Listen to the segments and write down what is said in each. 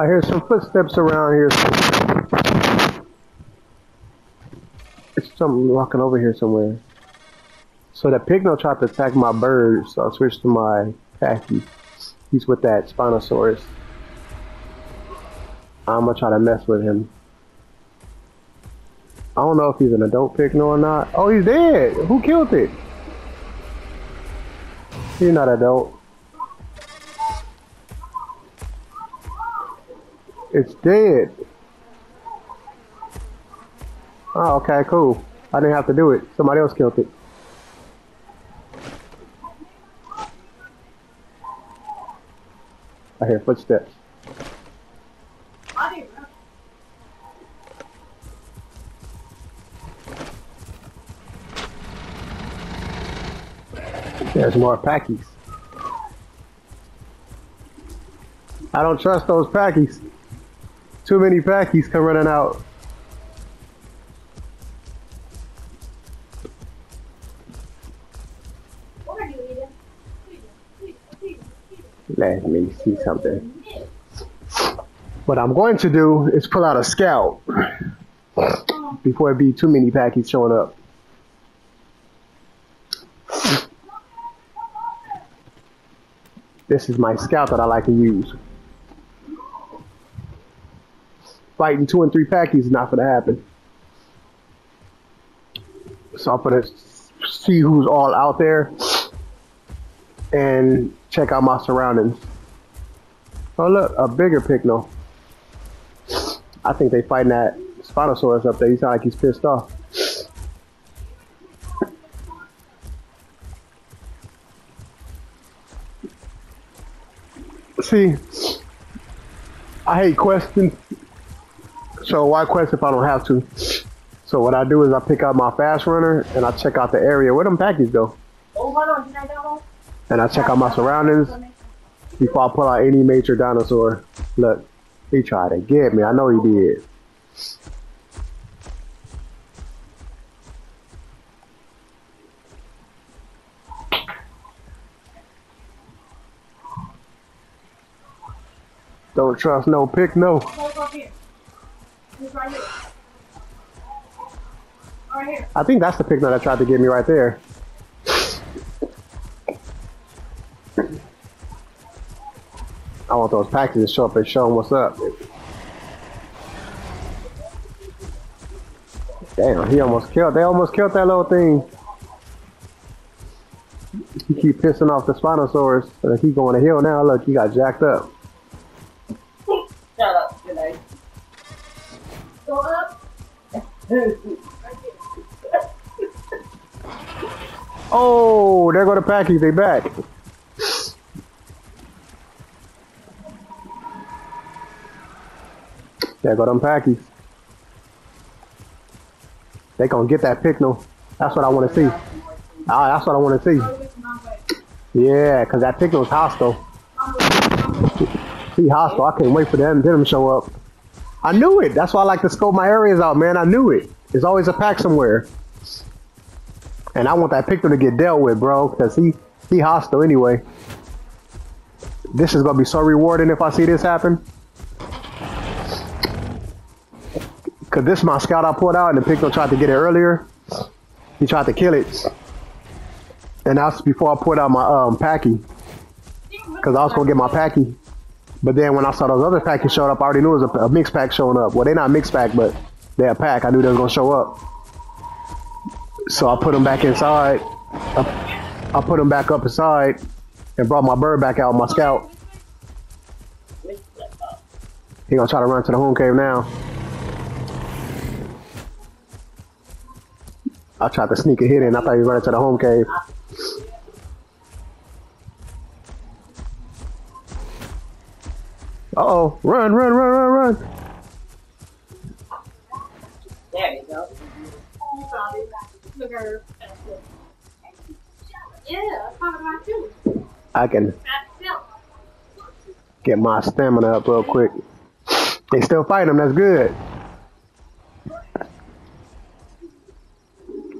I hear some footsteps around here. It's something walking over here somewhere. So that Pycno tried to attack my bird, so I switched to my Packy. He's with that Spinosaurus. I'm gonna try to mess with him. I don't know if he's an adult Pycno or not. Oh, he's dead! Who killed it? He's not adult. It's dead. Oh, okay, cool. I didn't have to do it. Somebody else killed it. I hear footsteps. There's more packies. I don't trust those packies. Too many packies come running out. Let me see something. What I'm going to do is pull out a scout before it be too many packies showing up. This is my scout that I like to use. Fighting two and three packies is not going to happen. So I'm going to see who's all out there and check out my surroundings. Oh look, a bigger Pycno. I think they fighting that Spinosaurus up there. He sound like he's pissed off. See, I hate questions. So why quest if I don't have to? So what I do is I pick out my fast runner and I check out the area. Where them packies go? And I check out my surroundings before I pull out any major dinosaur. Look, he tried to get me. I know he did. Don't trust no Pycno. I think that's the pick that tried to get me right there. I want those packies to show up and show them what's up. Damn, he almost killed. They almost killed that little thing. He keep pissing off the Spinosaurus. He going to hill now. Look, he got jacked up. Go up. Oh, there go the packies. They back. There go them packies. They gonna get that Pycno. That's what I want to see. Ah, that's what I want to see. Yeah, cause that Pycno's hostile. He hostile. I can't wait for them. Them show up. I knew it. That's why I like to scope my areas out, man. I knew it. There's always a pack somewhere. And I want that Pycno to get dealt with, bro, because he, he hostile anyway. This is going to be so rewarding if I see this happen. Because this is my scout I pulled out, and the Pycno tried to get it earlier. He tried to kill it. And that's before I put out my um, Packy. Because I was going to get my Packy. But then when I saw those other packs showing up, I already knew it was a, a mixed pack showing up. Well, they're not mixed pack, but they're a pack. I knew they was going to show up. So I put them back inside. I, I put them back up inside and brought my bird back out, my scout. He gonna try to run to the home cave now. I tried to sneak a hit in. I thought he was running to the home cave. Uh oh, run, run, run, run, run. There you go. You found it. Look at her. Yeah, that's part of mine too. I can get my stamina up real quick. They still fight him, that's good.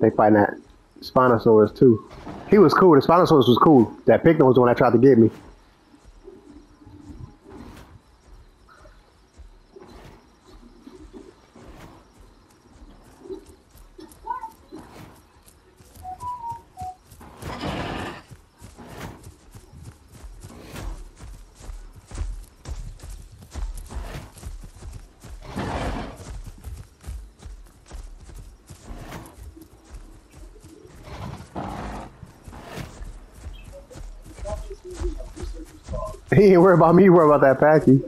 They fighting that Spinosaurus too. He was cool, the Spinosaurus was cool. That Pycno was the one that tried to get me. Worried about me, worried about that packy.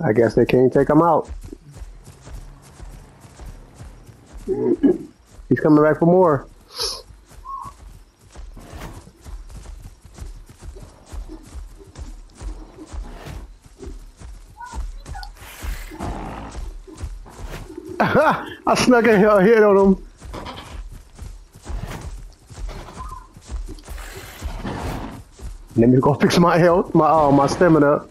I guess they can't take him out. He's coming back for more. I snuck a hit on him. Let me go fix my health, my uh, my stamina.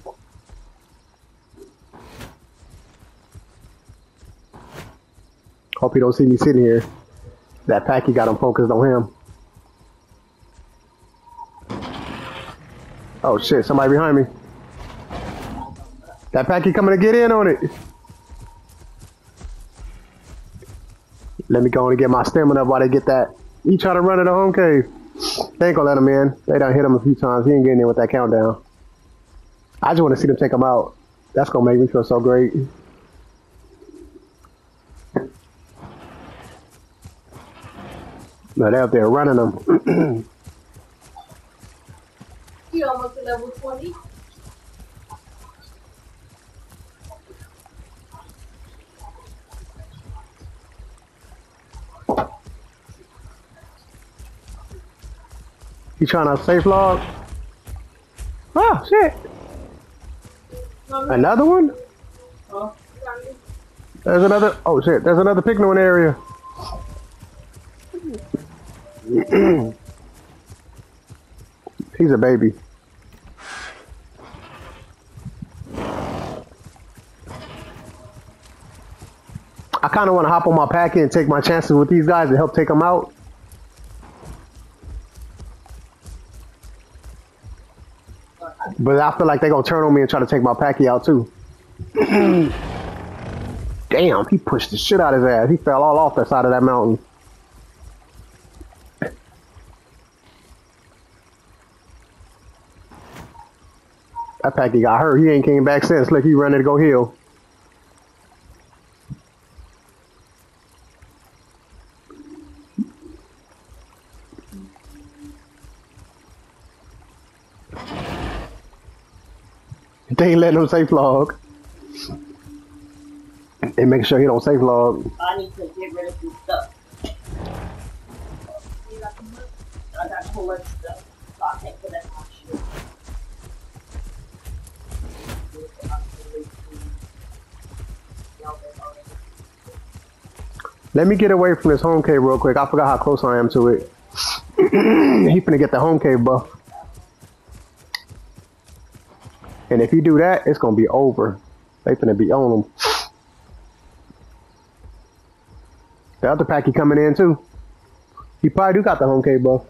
Hope you don't see me sitting here. That packy got him focused on him. Oh shit, somebody behind me. That packy coming to get in on it. Let me go and get my stamina up while they get that. He trying to run to the home cave. They ain't gonna let him in. They done hit him a few times. He ain't getting in with that countdown. I just want to see them take him out. That's gonna make me feel so great. No, they're up there running them. You almost at level 20. He trying to safe log. Oh shit! Another one? There's another. Oh shit! There's another Pycno in the area. He's a baby. I kind of want to hop on my packy and take my chances with these guys and help take them out. But I feel like they're to turn on me and try to take my packy out too. Damn, he pushed the shit out of his ass. He fell all off the side of that mountain. That packy got hurt. He ain't came back since. Look, he running to go heal. They letting him safe log. And make sure he don't safe log. I need to get rid of some stuff. I got stuff, so I can't put that in my shit. Let me get away from this home cave real quick. I forgot how close I am to it. he finna get the home cave buff. And if he do that, it's gonna be over. They finna be on him. The other packy coming in too. He probably do got the home cave buff.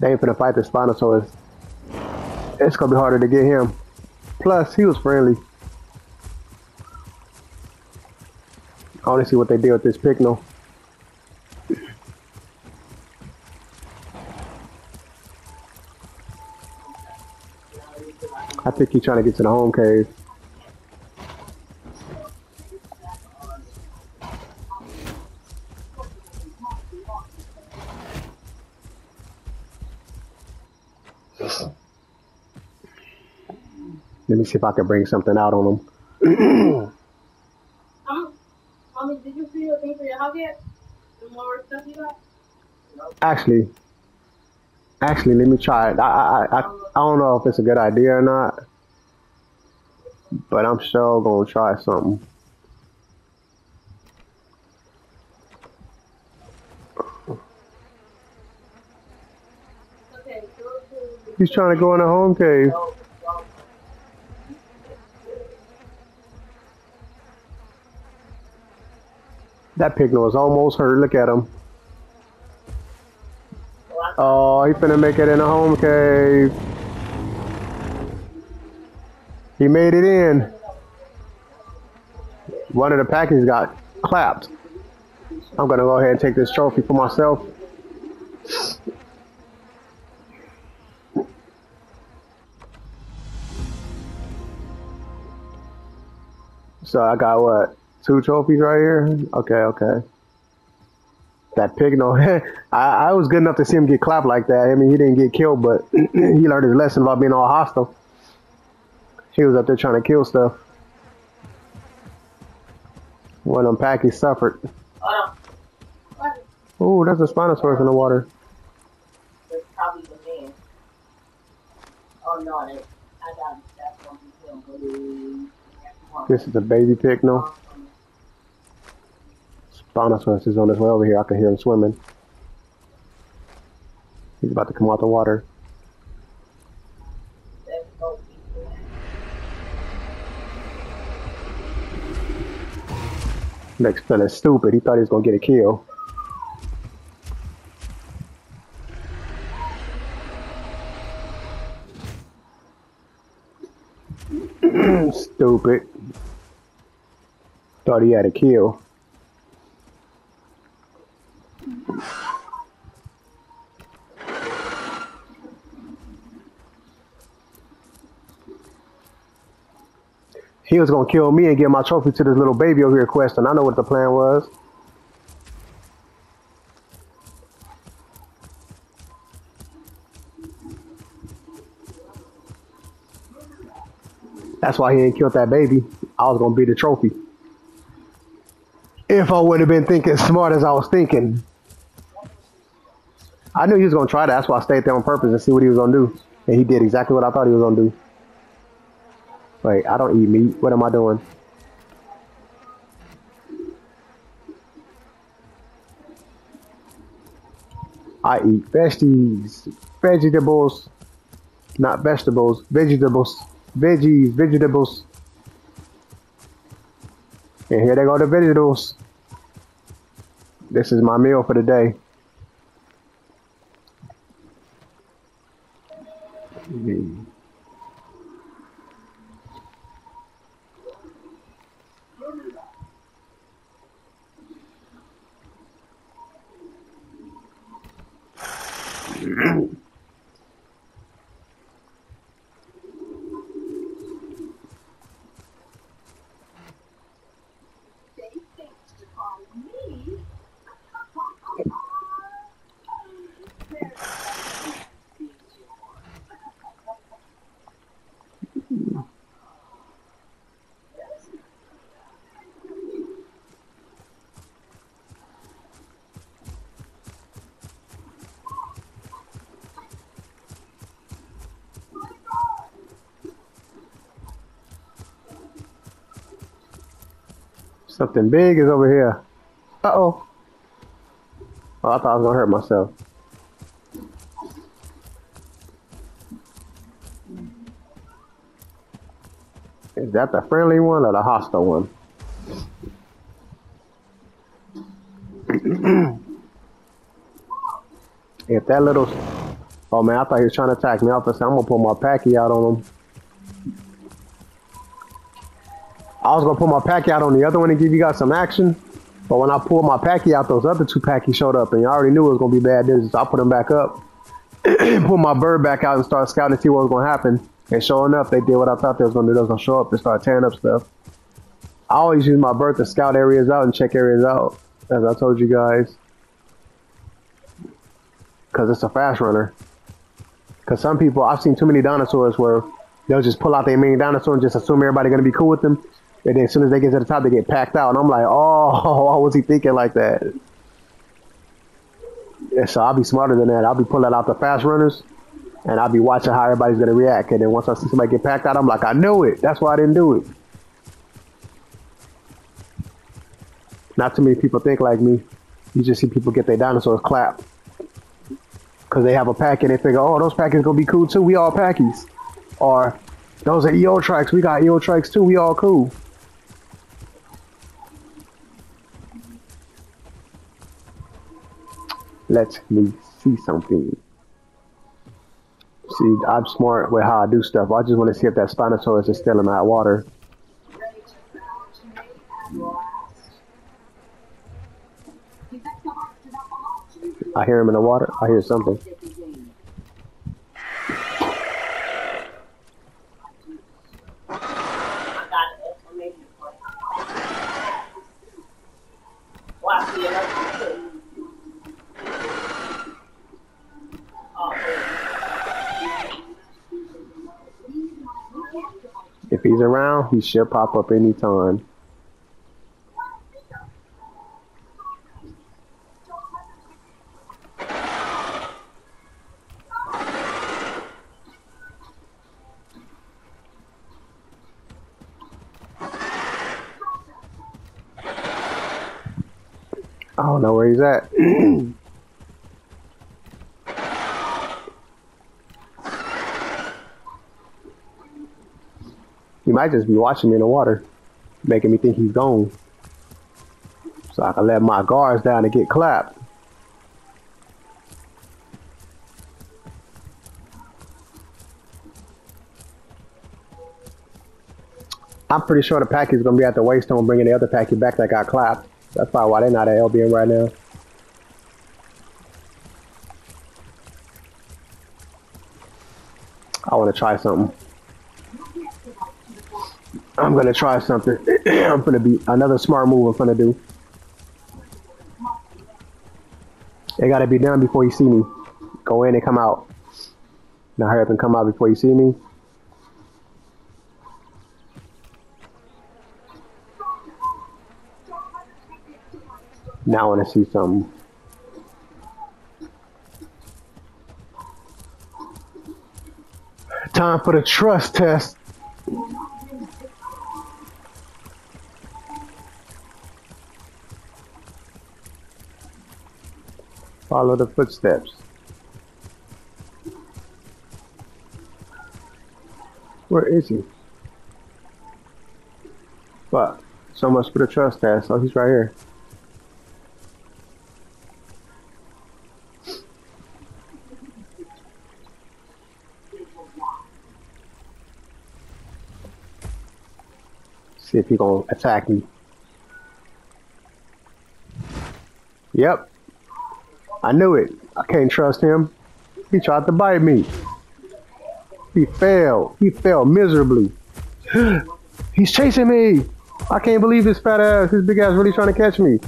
They ain't finna fight the Spinosaurus. It's gonna be harder to get him. Plus, he was friendly. I want to see what they did with this Pycno. I think he's trying to get to the home cave. Let me see if I can bring something out on him. Um, mommy, did you see the thing for your house yet? The more stuff you got? Actually, actually, let me try it. I, I, I, I don't know if it's a good idea or not, but I'm sure gonna try something. He's trying to go in a home cave. That pig is almost hurt. Look at him. Oh, he finna make it in the home cave. He made it in. One of the packies got clapped. I'm gonna go ahead and take this trophy for myself. So I got what? Two trophies right here? Okay, okay. That pig, no. I, I was good enough to see him get clapped like that. I mean, he didn't get killed, but he learned his lesson about being all hostile. He was up there trying to kill stuff. One of them packies suffered. Oh, there's a Spinosaurus in the water. It's probably the man. Oh no, I got it. That's gonna be This is a baby pig, no? Spinosaurus is on his way over here. I can hear him swimming. He's about to come out the water. Next fella stupid. He thought he was gonna get a kill. stupid. Thought he had a kill. He was gonna kill me and give my trophy to this little baby over here questing. I know what the plan was. That's why he didn't kill that baby. I was gonna be the trophy. If I would have been thinking smart as I was thinking. I knew he was gonna try that. That's why I stayed there on purpose and see what he was gonna do. And he did exactly what I thought he was gonna do. Wait, I don't eat meat. What am I doing? I eat veggies, vegetables, not vegetables, vegetables, veggies, vegetables. And here they go, the vegetables. This is my meal for the day. Mm. Something big is over here. Uh oh. I thought I was gonna hurt myself. Is that the friendly one or the hostile one? if that little, oh man, I thought he was trying to attack me. I was I'm gonna pull my packy out on him. I was gonna pull my packy out on the other one and give you guys some action, but when I pulled my packy out, those other two packies showed up, and you already knew it was gonna be bad news. So I put them back up, pull my bird back out, and start scouting to see what was gonna happen. And sure enough, they did what I thought they was gonna do. They was gonna show up and start tearing up stuff. I always use my bird to scout areas out and check areas out, as I told you guys, because it's a fast runner. Because some people, I've seen too many dinosaurs where they'll just pull out their main dinosaur and just assume everybody gonna be cool with them. And then as soon as they get to the top, they get packed out. And I'm like, oh, why was he thinking like that? Yeah, so I'll be smarter than that. I'll be pulling out the fast runners, and I'll be watching how everybody's gonna react. And then once I see somebody get packed out, I'm like, I knew it. That's why I didn't do it. Not too many people think like me. You just see people get their dinosaurs clapped because they have a pack and they figure, oh, those packies gonna be cool too. We all packies, or those are EO trikes. We got EO trikes too. We all cool. Let me see something. See, I'm smart with how I do stuff. I just want to see if that Spinosaurus is still in that water. I hear him in the water. I hear something. Around, he should pop up anytime. I don't know where he's at. he might just be watching me in the water, making me think he's gone. So I can let my guards down and get clapped. I'm pretty sure the package is gonna be at the waystone bringing the other package back that got clapped. That's probably why they're not at LBM right now. I want to try something. I'm gonna try something. I'm gonna be another smart move. I'm gonna do. It gotta be done before you see me. Go in and come out. Now hurry up and come out before you see me. Now I want to see something. Time for the trust test. Follow the footsteps. Where is he? Fuck. So much for the trust test. Oh, he's right here. See if he gonna attack me. Yep. I knew it. I can't trust him. He tried to bite me. He failed. He failed miserably. He's chasing me. I can't believe this fat ass, this big ass really trying to catch me.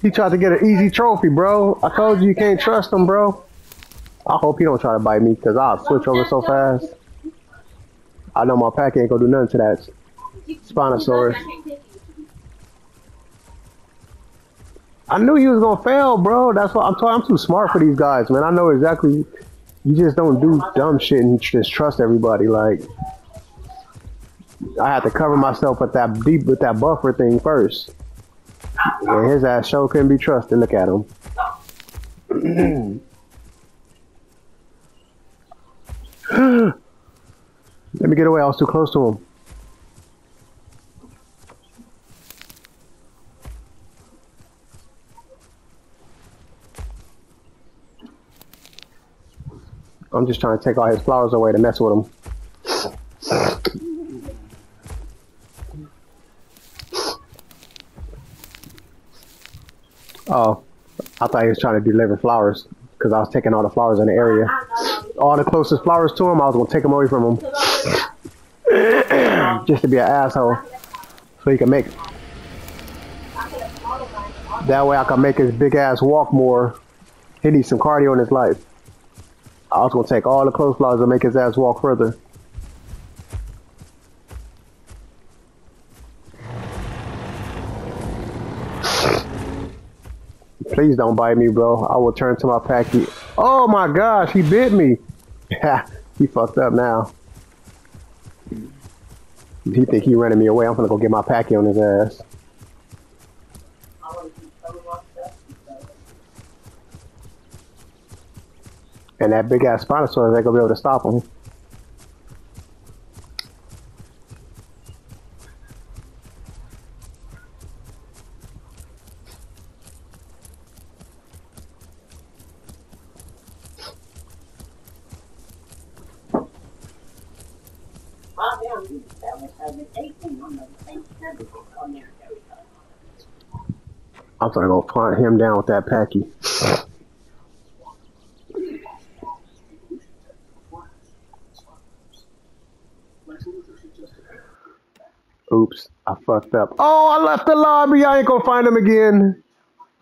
He tried to get an easy trophy, bro. I told you you can't trust him, bro. I hope he don't try to bite me, because I'll switch over so fast. I know my pack ain't gonna do nothing to that Spinosaurus. I knew he was gonna fail, bro. That's why I'm talking. I'm too smart for these guys, man. I know exactly. You just don't do dumb shit and just trust everybody. Like, I had to cover myself with that deep with that buffer thing first. And his ass show couldn't be trusted. Look at him. Let me get away. I was too close to him. I'm just trying to take all his flowers away to mess with him. Oh, I thought he was trying to deliver flowers because I was taking all the flowers in the area. All the closest flowers to him, I was gonna take them away from him just to be an asshole, so he can make. That way, I can make his big ass walk more. He needs some cardio in his life. I was gonna take all the close flowers and make his ass walk further. Please don't bite me, bro. I will turn to my packy. Oh my gosh, he bit me. he fucked up now. He think he running me away. I'm gonna go get my packy on his ass. I want to keep some of my stuff. And that big ass Spinosaurus ain't gonna be able to stop him. I'm gonna go find him down with that packy. Oh, I left the lobby. I ain't gonna find him again.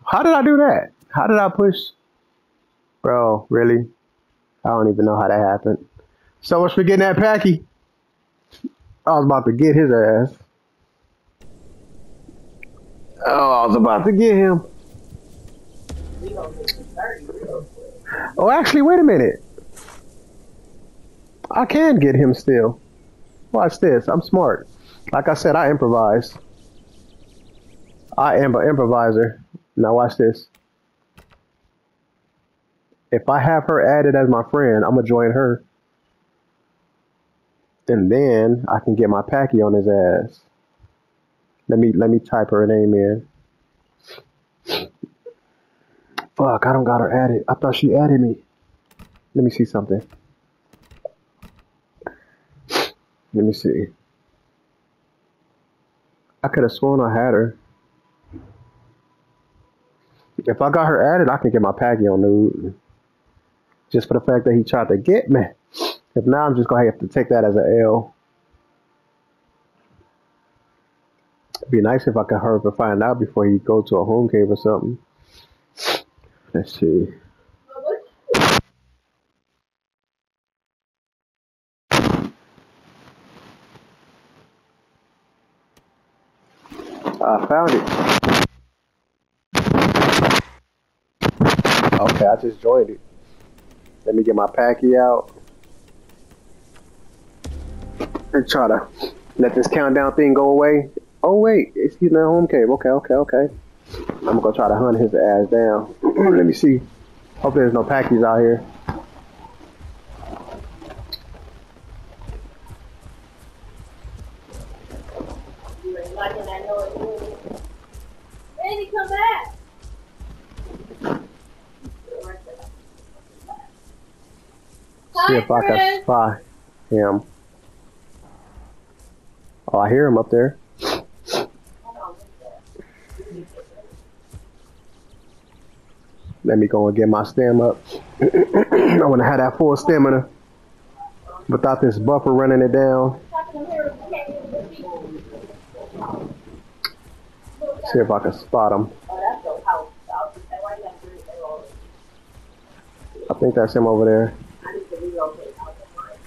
How did I do that? How did I push? Bro, really? I don't even know how that happened. So much for getting that packy. I was about to get his ass. Oh, I was about to get him. We gonna get to 30 real quick. Oh, actually, wait a minute. I can get him still. Watch this. I'm smart. Like I said, I improvise. I am an improviser. Now watch this. If I have her added as my friend, I'm gonna join her. And then I can get my packy on his ass. Let me let me type her name in. Fuck, I don't got her added. I thought she added me. Let me see something. Let me see. I could have sworn I had her. If I got her added, I can get my packy on the Just for the fact that he tried to get me. If now I'm just gonna have to take that as an L. It'd be nice if I could hurry and find out before he go to a home cave or something. Let's see. Found it. Okay, I just joined it. Let me get my packy out and try to let this countdown thing go away. Oh wait, it's he's the home cave. Okay, okay, okay. I'm gonna try to hunt his ass down. let me see. Hope there's no packies out here. If I spy him. Oh, I hear him up there. Let me go and get my stem up. I want to have that full stamina without this buffer running it down. See if I can spot him. That's your house. I was just saying, why you gotta do it there all I think that's him over there. I need to relocate out of mine.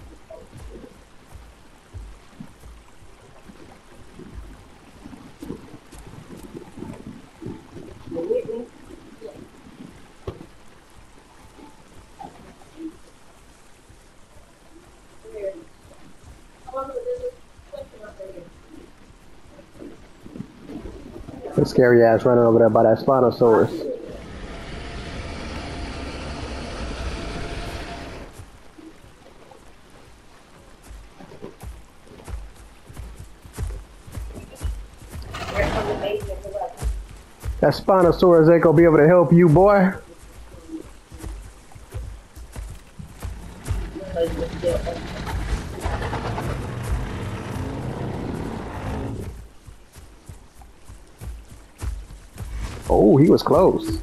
You with me? Here. How long was this? Question up there. Scary ass running over there by that Spinosaurus. That Spinosaurus ain't gonna be able to help you, boy. Close.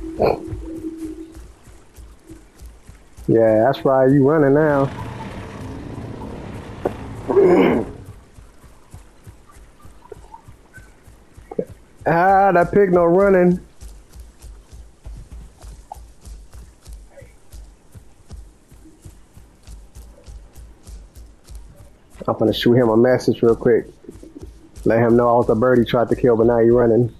Yeah, that's right. You running now. ah, that Pycno running. I'm gonna shoot him a message real quick. Let him know I was the bird he tried to kill, but now you running.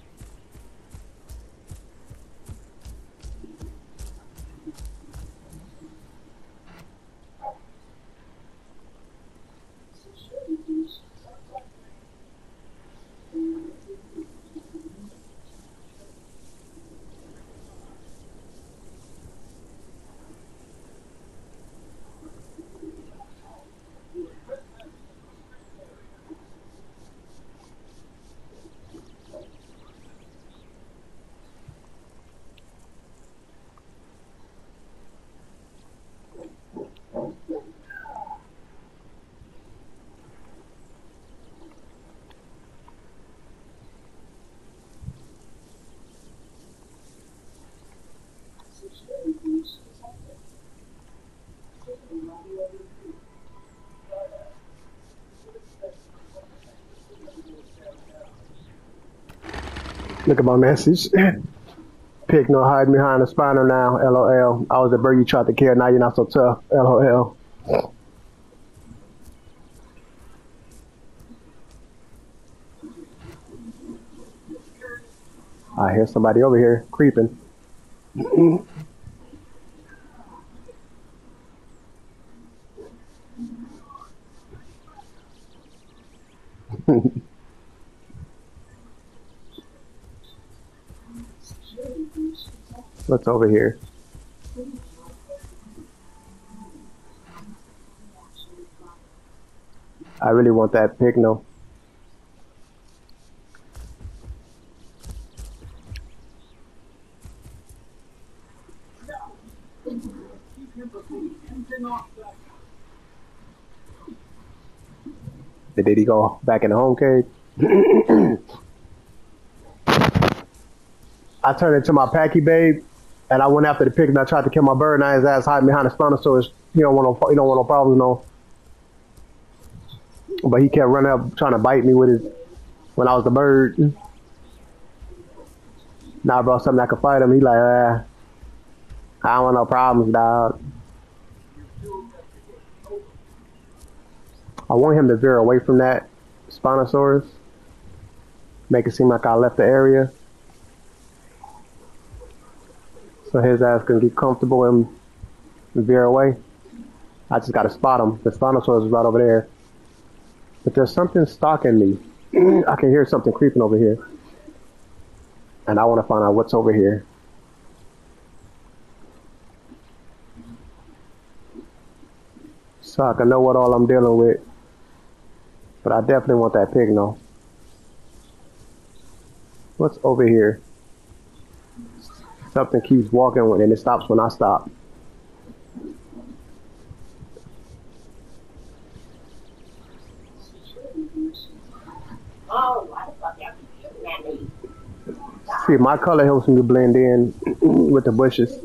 Look at my message. Pycno hiding behind the spinal now. LOL. I was a bird you tried to kill. Now you're not so tough. LOL. I hear somebody over here creeping. What's over here? I really want that Pycno. Did he go back in the home cave? I turned into my packy babe, and I went after the pig and I tried to kill my bird. And his ass hiding behind the Spinosaurus. He don't want no, he don't want no problems, no. But he kept running up trying to bite me with his when I was the bird. Now I brought something that could fight him. He like, ah, I don't want no problems, dog. I want him to veer away from that Spinosaurus. Make it seem like I left the area. So his ass can get comfortable and veer away. I just gotta spot him. The Spinosaurus is right over there. But there's something stalking me. I can hear something creeping over here. And I want to find out what's over here. So I can know what all I'm dealing with. But I definitely want that pig now. What's over here? Something keeps walking and it stops when I stop. See, my color helps me to blend in with the bushes.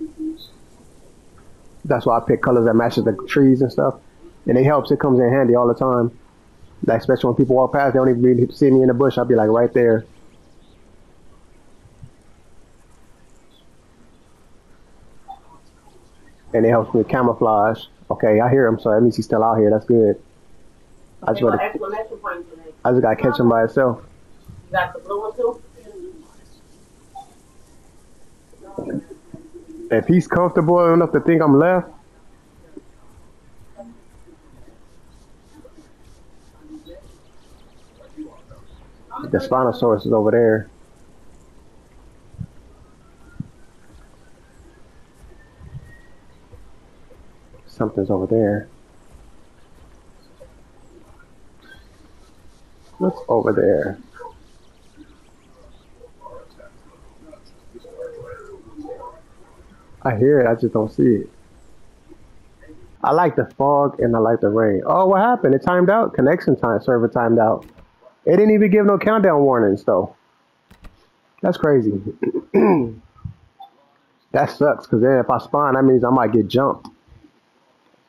That's why I pick colors that matches the trees and stuff. And it helps. It comes in handy all the time. Like especially when people walk past, they don't even see me in the bush. I'll be like right there. And it helps me camouflage. Okay, I hear him, so that means he's still out here. That's good. I just gotta, I just gotta catch him by itself. Got? If he's comfortable enough to think I'm left, The Spinosaurus is over there. Something's over there. What's over there? I hear it, I just don't see it. I like the fog and I like the rain. Oh, what happened? It timed out? Connection time, server timed out. It didn't even give no countdown warnings though. That's crazy. that sucks because then if I spawn, that means I might get jumped.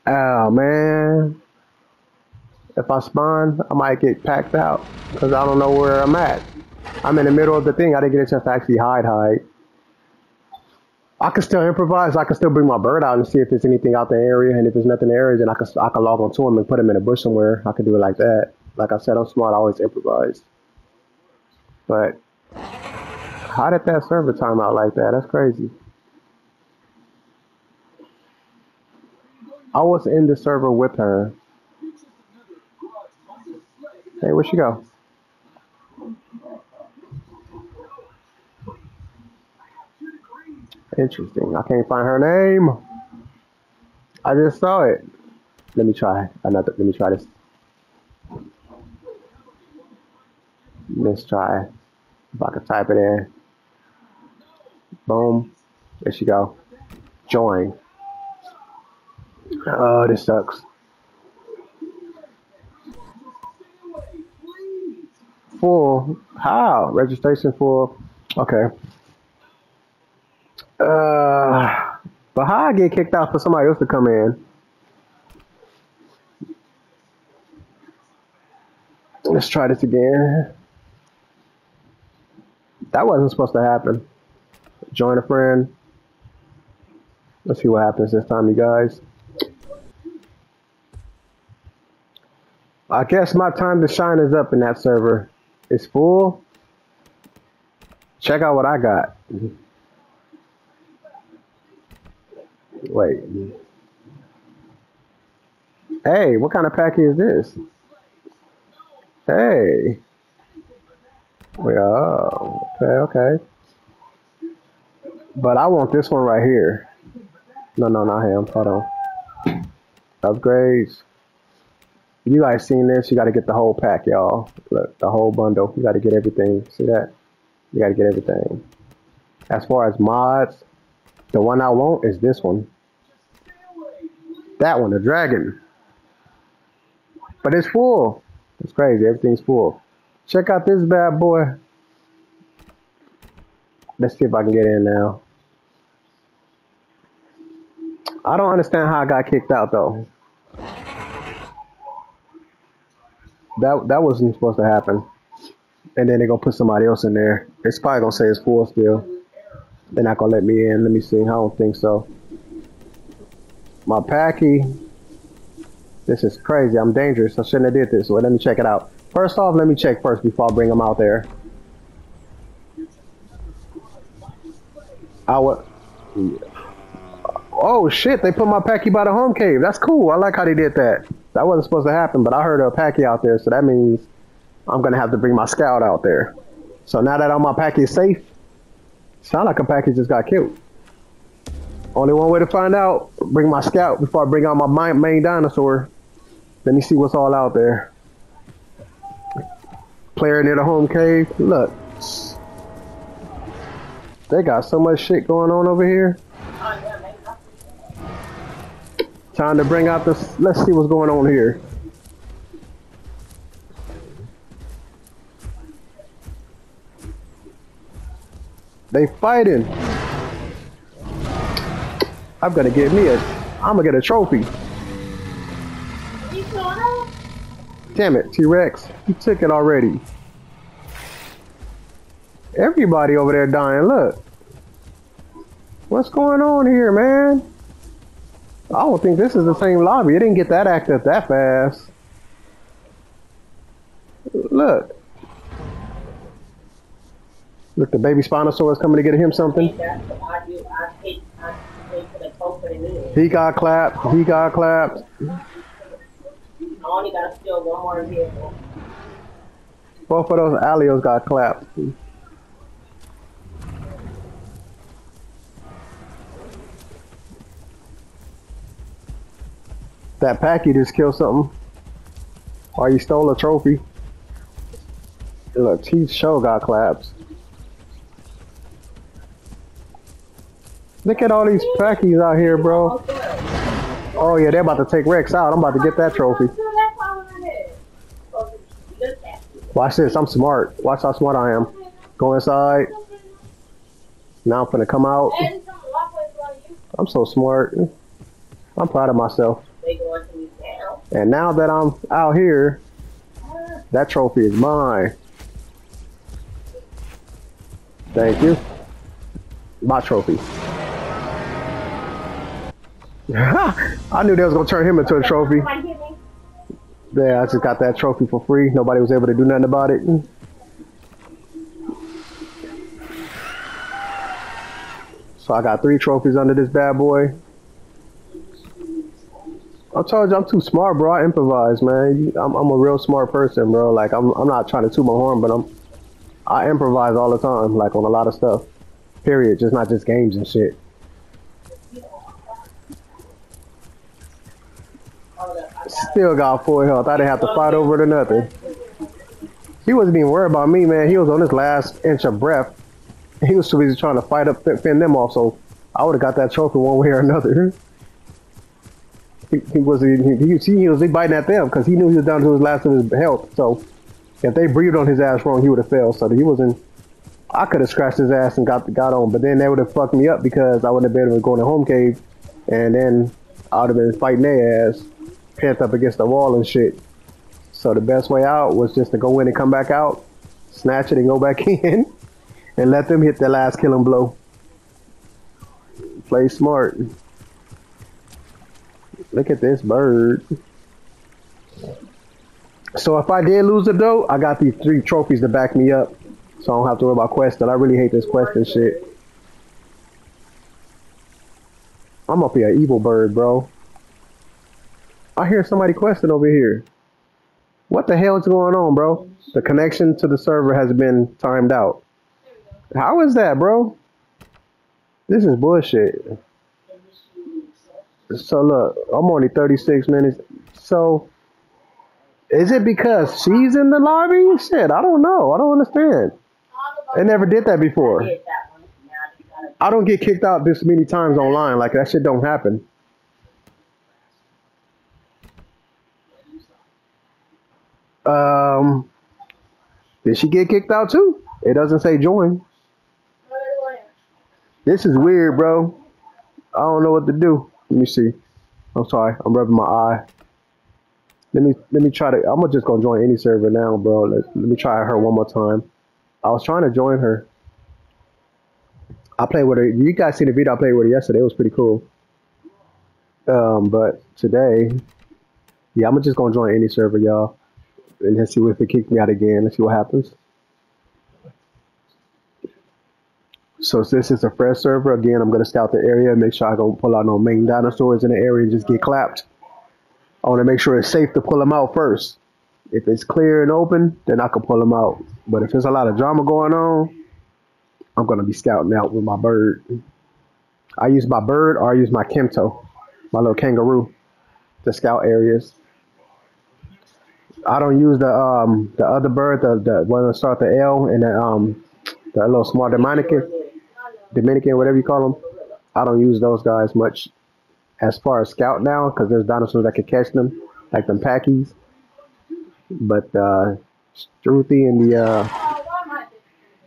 Oh man. If I spawn, I might get packed out because I don't know where I'm at. I'm in the middle of the thing. I didn't get a chance to actually hide, hide. I can still improvise. I can still bring my bird out and see if there's anything out the area. And if there's nothing in the area, then I can I can log onto him and put him in a bush somewhere. I can do it like that. Like I said, I'm smart. I always improvise. But how did that server time out like that? That's crazy. I was in the server with her. Hey, where'd she go? Interesting. I can't find her name. I just saw it. Let me try another. Let me try this. Let's try. If I can type it in. Boom. There she go. Join. Oh, this sucks. For How? Registration for? Okay. Uh, but how I get kicked out for somebody else to come in? Let's try this again. That wasn't supposed to happen. Join a friend. Let's see what happens this time, you guys. I guess my time to shine is up in that server. It's full. Check out what I got. Wait. Hey, what kind of package is this? Hey. Oh, okay, okay. But I want this one right here. No, no, not him. Hold on. Upgrades. You guys seen this? You got to get the whole pack, y'all. Look, the whole bundle. You got to get everything. See that? You got to get everything. As far as mods, the one I want is this one. That one, the dragon. But it's full. It's crazy. Everything's full. Check out this bad boy. Let's see if I can get in now. I don't understand how I got kicked out though. That that wasn't supposed to happen. And then they're gonna put somebody else in there. It's probably gonna say it's full still. They're not gonna let me in. Let me see. I don't think so. My packy. This is crazy. I'm dangerous. I shouldn't have did this. So let me check it out. First off, let me check first before I bring them out there. I would. Oh shit! They put my packy by the home cave. That's cool. I like how they did that. That wasn't supposed to happen, but I heard a packy out there, so that means I'm gonna have to bring my scout out there. So now that all my packy is safe, sound like a packy just got killed. Only one way to find out: bring my scout before I bring out my main dinosaur. Let me see what's all out there. Player near the home cave. Look, they got so much shit going on over here. Time to bring out this. Let's see what's going on here. They fighting. I'm gonna get me a. I'm gonna get a trophy. Damn it, T-Rex. You took it already. Everybody over there dying. Look. What's going on here, man? I don't think this is the same lobby. It didn't get that active that fast. Look. Look, the baby Spinosaurus is coming to get him something. He got clapped. He got clapped. I only gotta steal one more vehicle. Both of those Alios got clapped. That packy just killed something. Or you stole a trophy. Look, Chief Show got claps. Look at all these packies out here, bro. Oh yeah, they're about to take Rex out. I'm about to get that trophy. Watch this, I'm smart. Watch how smart I am. Go inside. Now I'm gonna come out. I'm so smart. I'm proud of myself. And now that I'm out here, that trophy is mine. Thank you. My trophy. I knew they was gonna turn him into a trophy. Yeah, I just got that trophy for free. Nobody was able to do nothing about it. So I got three trophies under this bad boy. I told you I'm too smart, bro. I improvise, man. I'm, I'm a real smart person, bro. Like I'm, I'm not trying to toot my horn, but I'm, I improvise all the time, like on a lot of stuff. Period. Just not just games and shit. Still got full health. I didn't have to fight over it or nothing. He wasn't even worried about me, man. He was on his last inch of breath. He was too busy trying to fight up, fend them off. So I would have got that trophy one way or another. He, he was he, he, was biting at them because he knew he was down to his last of his health. So if they breathed on his ass wrong, he would have failed. So he wasn't. I could have scratched his ass and got got on, but then they would have fucked me up because I wouldn't have been able to go in the home cave, and then I would have been fighting their ass pent up against the wall and shit. So the best way out was just to go in and come back out, snatch it and go back in. and let them hit their last killing blow. Play smart. Look at this bird. So if I did lose the dough, I got these three trophies to back me up. So I don't have to worry about questing. I really hate this question shit. I'm up here, evil bird, bro. I hear somebody questing over here. What the hell is going on, bro? The connection to the server has been timed out. How is that, bro? This is bullshit. So look, I'm only 36 minutes. So is it because she's in the lobby? Shit, I don't know. I don't understand. They never did that before. I I don't get kicked out this many times online. Like that shit don't happen. Um, did she get kicked out too? It doesn't say join. This is weird, bro. I don't know what to do. Let me see. I'm sorry. I'm rubbing my eye. Let me let me try to. I'm just gonna join any server now, bro. Let, let me try her one more time. I was trying to join her. I played with her. You guys seen the video I played with her yesterday? It was pretty cool. Um, but today, yeah, I'm just gonna join any server, y'all, and let's see if it kicks me out again. Let's see what happens. So since it's a fresh server, again, I'm gonna scout the area, make sure I don't pull out no main dinosaurs in the area and just get clapped. I want to make sure it's safe to pull them out first. If it's clear and open, then I can pull them out. But if there's a lot of drama going on, I'm gonna be scouting out with my bird. I use my bird or I use my Kemto, my little kangaroo, to scout areas. I don't use the um the other bird, the the one that start the L and the um the little small Dominican, Dominican, whatever you call them. I don't use those guys much as far as scout now because there's dinosaurs that can catch them, like them packies. But uh, Struthi and the uh,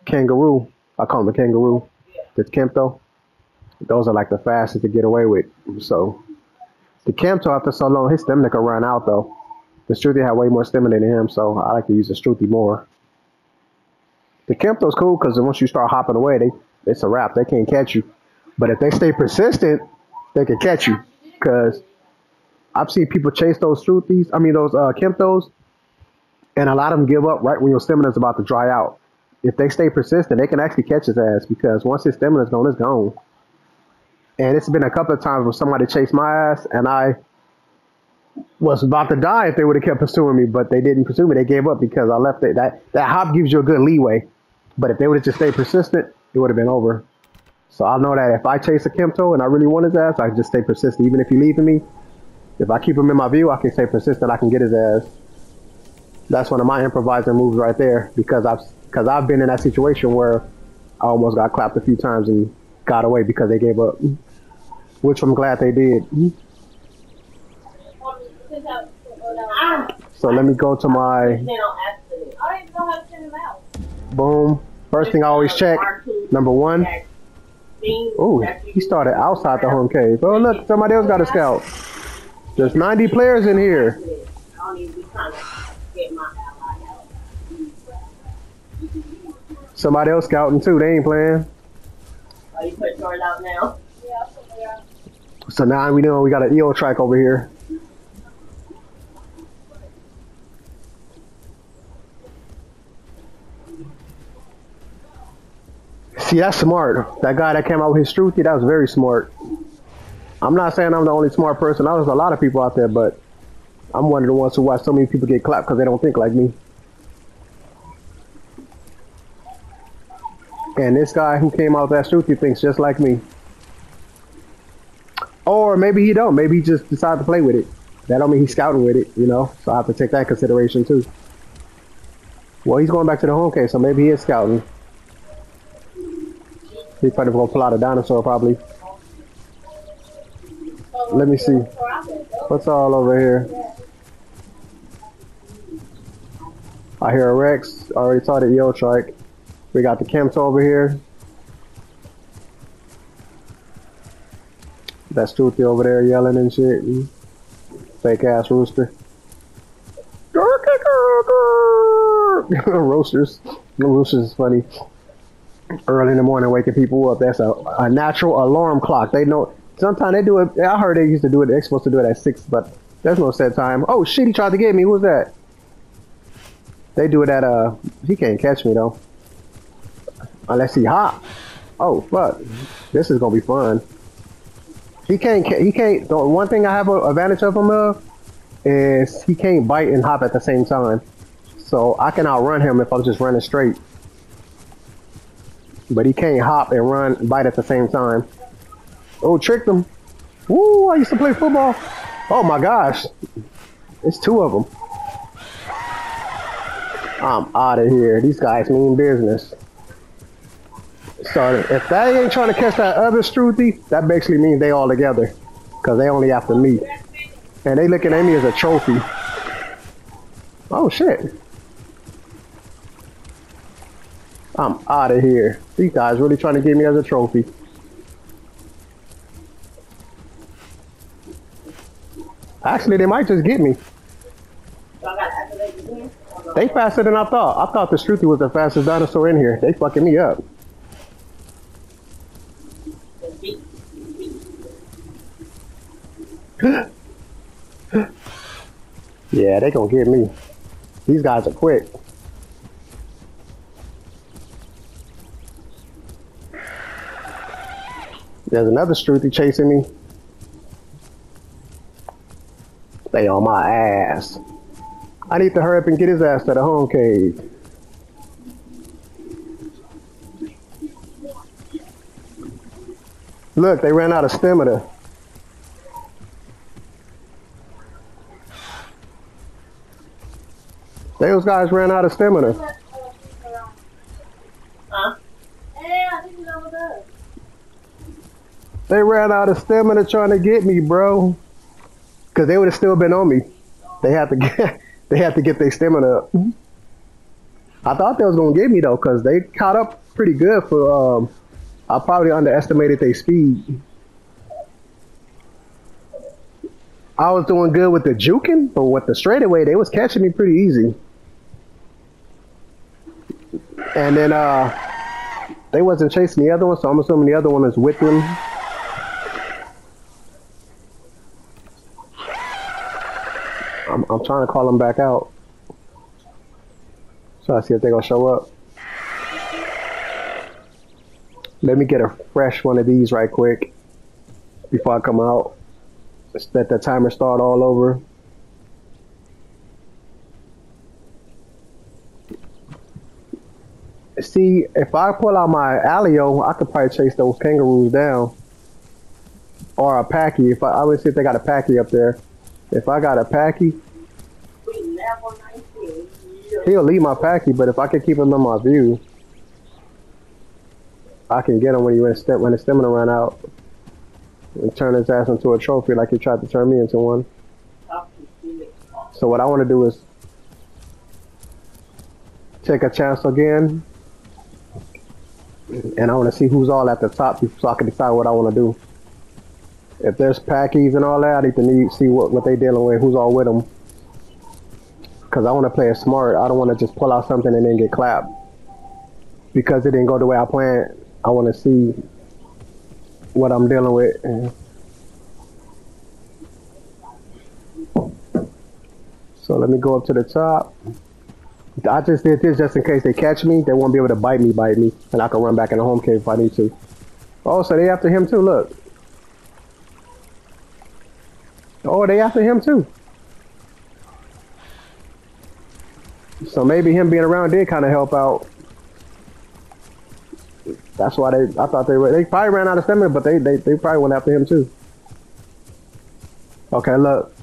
kangaroo, I call them the kangaroo, the Kemto. Those are like the fastest to get away with. So the Kemto, after so long, his stamina can run out though. The Struthi had way more stamina than him, so I like to use the Struthi more. The Kemto's cool because once you start hopping away, they it's a wrap. They can't catch you. But if they stay persistent, they can catch you. Because I've seen people chase those Struthis, I mean those uh, Kemptos, and a lot of them give up right when your stamina is about to dry out. If they stay persistent, they can actually catch his ass because once his stamina is gone, it's gone. And it's been a couple of times where somebody chased my ass and I was about to die if they would have kept pursuing me, but they didn't pursue me. They gave up because I left it. That that hop gives you a good leeway, but if they would have just stayed persistent, it would have been over. So I know that if I chase a Kemto and I really want his ass, I can just stay persistent. Even if he leaving me, if I keep him in my view, I can stay persistent. I can get his ass. That's one of my improvising moves right there because I've because I've been in that situation where I almost got clapped a few times and got away because they gave up, which I'm glad they did. So let me go to my Then on accident. I don't even know how to send them out. boom. First thing I always check. Number one. That thing Oh, that you he started outside the home cave. Oh, look, somebody else got a scout. There's 90 players in here. I don't even be trying to get my ally out. Somebody else scouting too. They ain't playing. Oh, you put yours out now? Yeah, so. So now we know we got an EO trike over here. See, that's smart. That guy that came out with his Struthi, that was very smart. I'm not saying I'm the only smart person. There's a lot of people out there, but I'm one of the ones who watch so many people get clapped because they don't think like me. And this guy who came out with that Struthi thinks just like me. Or maybe he don't. Maybe he just decided to play with it. That don't mean he's scouting with it, you know. So I have to take that consideration too. Well, he's going back to the home cave, so maybe he is scouting. He's probably gonna pull out a dinosaur, probably. Let me see. What's all over here? I hear a Rex. I already saw the EO trike. We got the Kemto over here. That's Toothy over there yelling and shit. and Fake ass rooster. Roasters. The roosters is funny. Early in the morning, waking people up. That's a, a natural alarm clock. They know. Sometimes they do it. I heard they used to do it. They're supposed to do it at six, but there's no set time. Oh shit! He tried to get me. Who was that? They do it at uh. He can't catch me though. Unless he hop. Oh fuck! This is gonna be fun. He can't. He can't. The one thing I have an advantage of him of is he can't bite and hop at the same time. So I can outrun him if I'm just running straight. But he can't hop and run and bite at the same time. Oh, tricked him. Woo! I used to play football. Oh my gosh. It's two of them. I'm out of here. These guys mean business. So if they ain't trying to catch that other Struthy, that basically means they all together. Because they only after me. And they looking at me as a trophy. Oh shit. I'm out of here. These guys really trying to get me as a trophy. Actually, they might just get me. They faster than I thought. I thought the Struthy was the fastest dinosaur in here. They fucking me up. Yeah, they gonna get me. These guys are quick. There's another Struthy chasing me. Stay on my ass. I need to hurry up and get his ass to the home cave. Look, they ran out of stamina. Those guys ran out of stamina. Huh? Yeah, I think it's over there. They ran out of stamina trying to get me, bro. Cause they would have still been on me. They had to get they had to get their stamina up. I thought they was gonna get me though, cause they caught up pretty good for um I probably underestimated their speed. I was doing good with the juking, but with the straightaway, they was catching me pretty easy. And then uh they wasn't chasing the other one, so I'm assuming the other one is with them. I'm, I'm trying to call them back out. So I see if they're gonna show up. Let me get a fresh one of these right quick before I come out. Just let the timer start all over. See, if I pull out my Alio, I could probably chase those kangaroos down. Or a Packy. If I, I would see if they got a Packy up there. If I got a Packy, We level 19. Yeah. He'll leave my Packy, but if I can keep him in my view, I can get him when he when his stem- stamina run out. And turn his ass into a trophy like he tried to turn me into one. So what I want to do is take a chance again, and I want to see who's all at the top so I can decide what I want to do. If there's packies and all that, I need to need, see what, what they dealing with, who's all with them. Because I want to play it smart. I don't want to just pull out something and then get clapped. Because it didn't go the way I planned, I want to see what I'm dealing with. and- So let me go up to the top. I just did this just in case they catch me. They won't be able to bite me, bite me, and I can run back in the home cave if I need to. Oh, so they after him too. Look. Oh, they after him too. So maybe him being around did kind of help out. That's why they. I thought they were. They probably ran out of stamina, but they they, they probably went after him too. Okay, look.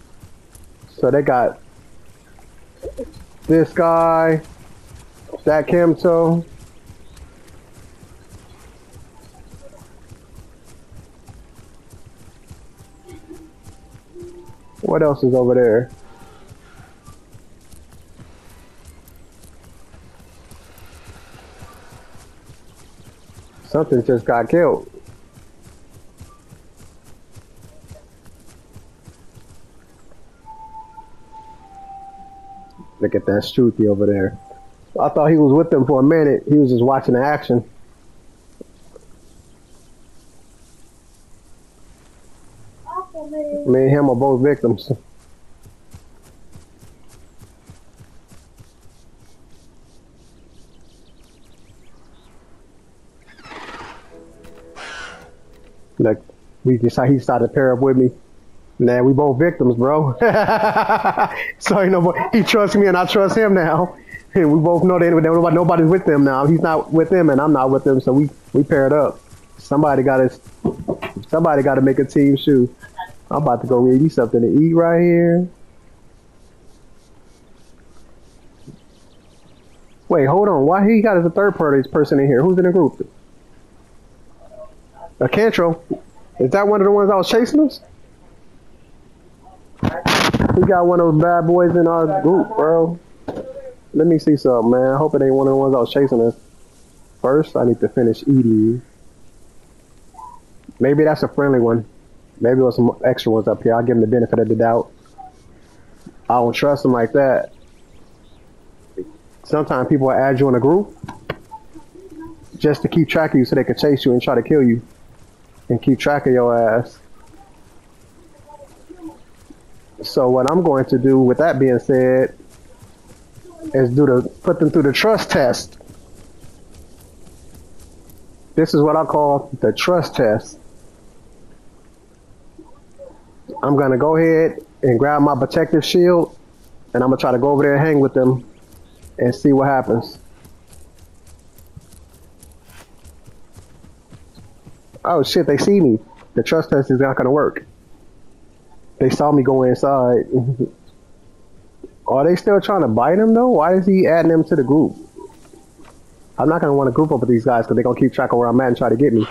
So they got this guy, that Kimto. What else is over there? Something just got killed. Look at that Struthi over there. I thought he was with them for a minute. He was just watching the action. Me and him are both victims. Like, we decided he started to pair up with me. Nah, we both victims, bro. so you know, he trusts me and I trust him now. And we both know that nobody, nobody's with them now. He's not with them and I'm not with them, so we we paired up. Somebody got to somebody got to make a team shoe. I'm about to go get me something to eat right here. Wait, hold on. Why he got as a third party person in here? Who's in the group? A Cantro. Is that one of the ones I was chasing us? We got one of those bad boys in our group, bro. Let me see something, man. I hope it ain't one of the ones I was chasing us. First, I need to finish eating. Maybe that's a friendly one. Maybe there's some extra ones up here. I'll give him the benefit of the doubt. I don't trust him like that. Sometimes people will add you in a group just to keep track of you so they can chase you and try to kill you and keep track of your ass. So what I'm going to do with that being said is do the put them through the trust test. This is what I call the trust test. I'm gonna go ahead and grab my protective shield and I'm gonna try to go over there and hang with them and see what happens. Oh shit, they see me. The trust test is not gonna work. They saw me go inside. Are they still trying to bite him though? Why is he adding them to the group? I'm not gonna want to group up with these guys because they're gonna keep track of where I'm at and try to get me.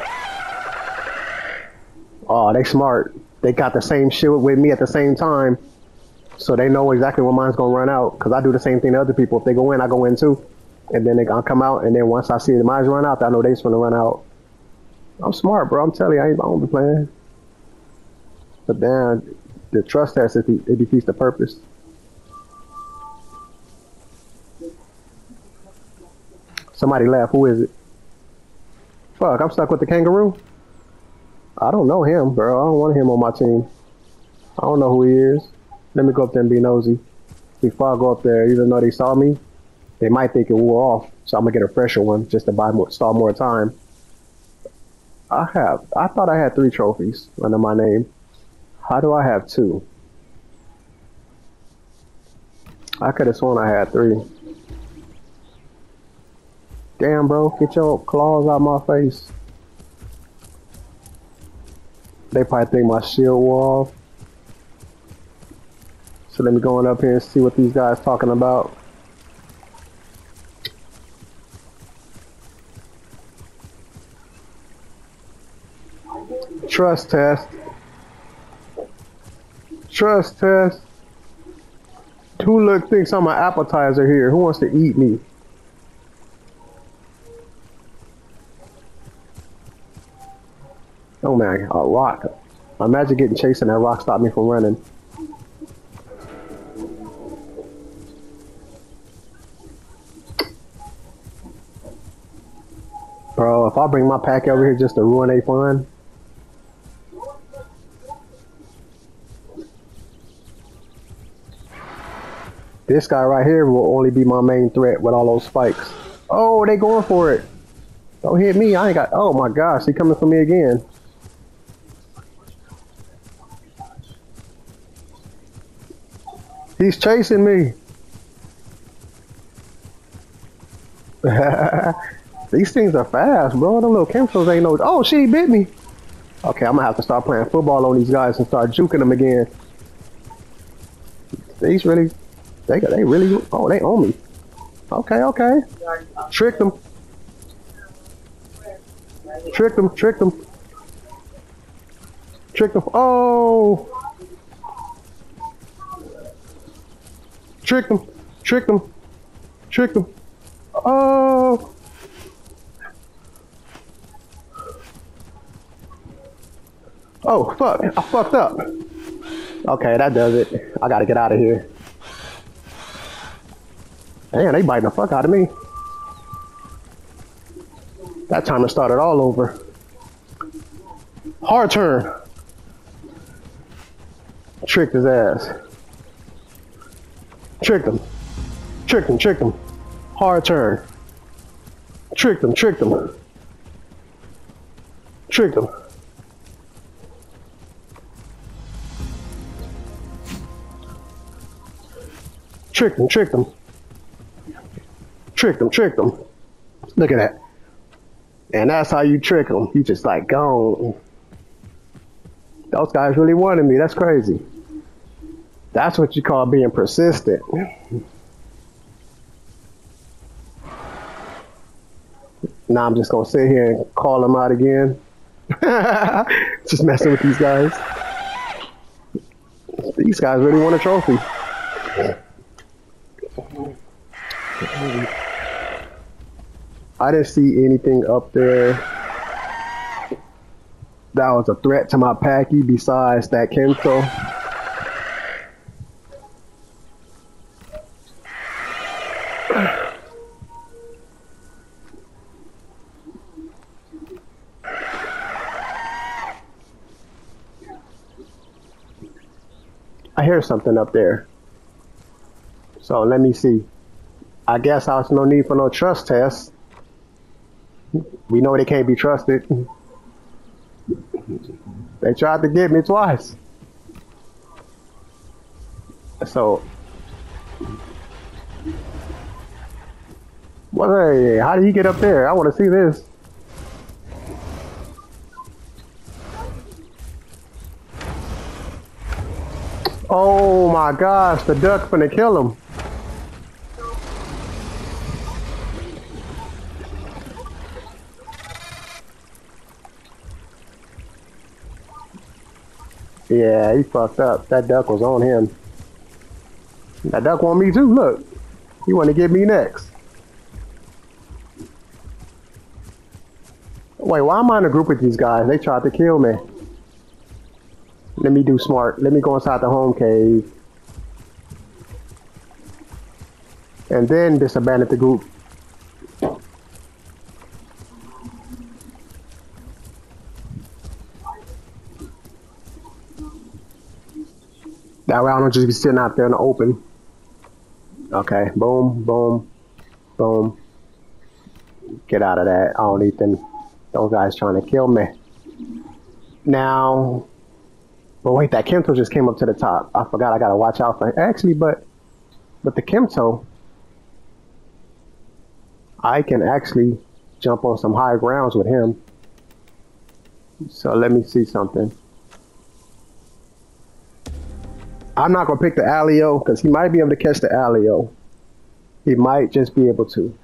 Oh, they smart. They got the same shit with me at the same time, so they know exactly when mine's gonna run out. Cause I do the same thing to other people. If they go in, I go in too, and then they gonna come out. And then once I see the mine's run out, I know they're gonna run out. I'm smart, bro. I'm telling you, I ain't I don't be playing. But then the trust has it, it defeats the purpose. Somebody laugh. Who is it? Fuck, I'm stuck with the kangaroo. I don't know him, bro. I don't want him on my team. I don't know who he is. Let me go up there and be nosy. Before I go up there, even though they saw me, they might think it wore off. So I'm gonna get a fresher one just to buy more, stall more time. I have. I thought I had three trophies under my name. How do I have two? I could have sworn I had three. Damn, bro, get your claws out my face. They probably think my shield off. So let me go on up here and see what these guys talking about. Trust test. Trust test. Who look thinks I'm an appetizer here? Who wants to eat me? Oh man, a rock. Imagine getting chased and that rock stopped me from running. Bro, if I bring my pack over here just to ruin a fun. This guy right here will only be my main threat with all those spikes. Oh, they going for it. Don't hit me. I ain't got. Oh my gosh, he coming for me again. He's chasing me. These things are fast, bro. The little chemtrails ain't no. Oh, she bit me. Okay, I'm gonna have to start playing football on these guys and start juking them again. These really, they they really. Oh, they own me. Okay, okay. Trick them. Trick them. Trick them. Trick them. Oh. Trick them. Trick them. Trick them. Oh. Oh, fuck. I fucked up. Okay, that does it. I gotta get out of here. Damn, they biting the fuck out of me. That time it started all over. Hard turn. Tricked his ass. Tricked him. Tricked him, tricked him. Hard turn. Tricked him, tricked him. Tricked him. Tricked him, tricked him. Tricked them, tricked them. Look at that. And that's how you trick them. You just like, gone. Those guys really wanted me. That's crazy. That's what you call being persistent. Now I'm just gonna sit here and call them out again. just messing with these guys. These guys really want a trophy. I didn't see anything up there that was a threat to my packy besides that Kento. I hear something up there. So let me see. I guess there's no need for no trust test. We know they can't be trusted. They tried to get me twice. So, what? Hey, how do you get up there? I want to see this. Oh my gosh, the duck's gonna kill him. Yeah, he fucked up. That duck was on him. That duck want me too, look. He want to get me next. Wait, why am I in a group with these guys? They tried to kill me. Let me do smart. Let me go inside the home cave. And then disbanded the group. That way I don't just be sitting out there in the open. Okay, boom, boom, boom. Get out of that. Oh, I don't need them. Those guys trying to kill me. Now, but wait, that Kento just came up to the top. I forgot I gotta watch out for Actually, but, but the Kento, I can actually jump on some high grounds with him. So let me see something. I'm not gonna pick the Alio because he might be able to catch the Alio. He might just be able to.